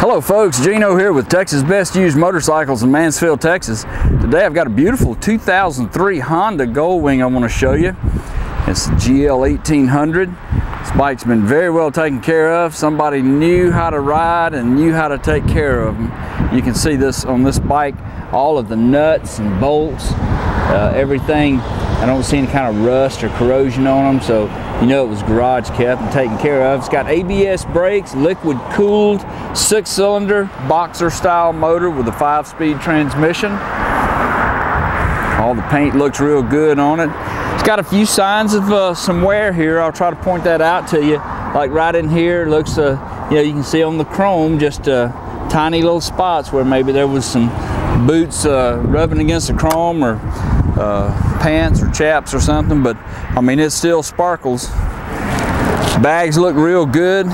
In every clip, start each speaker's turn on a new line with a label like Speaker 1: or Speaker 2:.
Speaker 1: Hello folks, Gino here with Texas Best Used Motorcycles in Mansfield, Texas. Today I've got a beautiful 2003 Honda Goldwing I want to show you. It's a GL 1800. This bike's been very well taken care of. Somebody knew how to ride and knew how to take care of them. You can see this on this bike, all of the nuts and bolts, uh, everything. I don't see any kind of rust or corrosion on them, so you know it was garage kept and taken care of. It's got ABS brakes, liquid cooled, six cylinder, boxer style motor with a five speed transmission. All the paint looks real good on it. It's got a few signs of uh, some wear here. I'll try to point that out to you. Like right in here, looks, uh, you know, you can see on the chrome just uh, tiny little spots where maybe there was some boots uh, rubbing against the chrome or uh, pants or chaps or something, but I mean, it still sparkles. Bags look real good.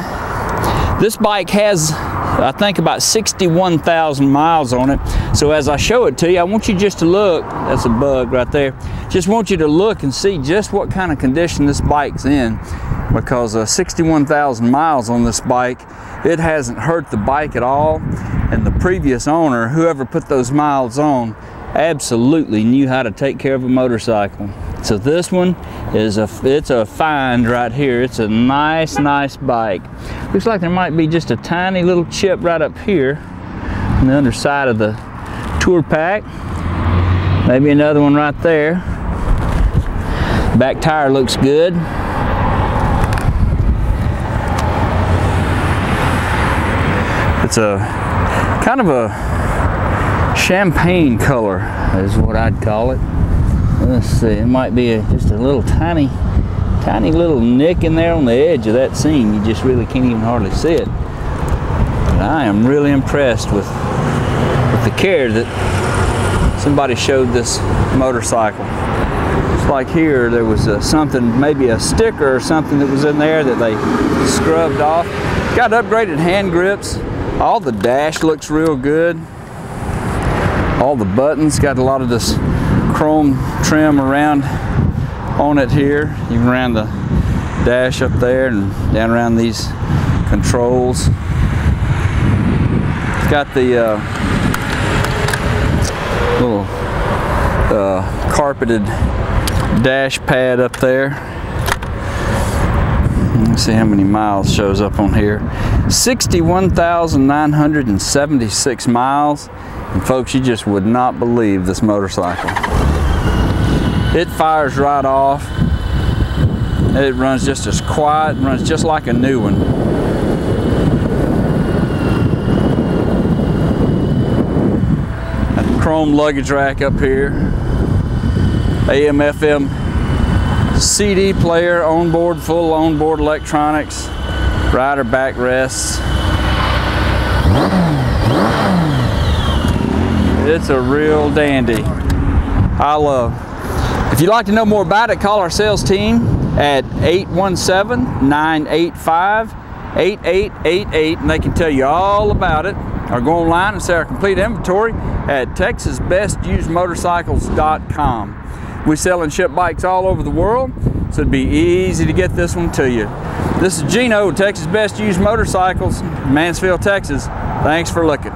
Speaker 1: This bike has, I think, about 61,000 miles on it. So as I show it to you, I want you just to look, that's a bug right there, just want you to look and see just what kind of condition this bike's in because uh, 61,000 miles on this bike, it hasn't hurt the bike at all. And the previous owner, whoever put those miles on, absolutely knew how to take care of a motorcycle. So this one is a, it's a find right here. It's a nice, nice bike. Looks like there might be just a tiny little chip right up here on the underside of the tour pack. Maybe another one right there. Back tire looks good. It's a kind of a champagne color is what I'd call it. Let's see, it might be a, just a little tiny, tiny little nick in there on the edge of that seam. You just really can't even hardly see it. But I am really impressed with, with the care that somebody showed this motorcycle. It's like here there was a, something, maybe a sticker or something that was in there that they scrubbed off. Got upgraded hand grips. All the dash looks real good. All the buttons got a lot of this chrome trim around on it here. Even around the dash up there and down around these controls. It's got the uh, little uh, carpeted dash pad up there Let's see how many miles shows up on here 61,976 miles and folks, you just would not believe this motorcycle. It fires right off. It runs just as quiet, runs just like a new one. Chrome luggage rack up here. AM, FM, CD player, onboard, full onboard electronics, rider backrests. It's a real dandy. I love. If you'd like to know more about it, call our sales team at 817-985-8888 and they can tell you all about it. Or go online and see our complete inventory at texasbestusedmotorcycles.com. We sell and ship bikes all over the world, so it'd be easy to get this one to you. This is Gino, Texas Best Used Motorcycles, Mansfield, Texas. Thanks for looking.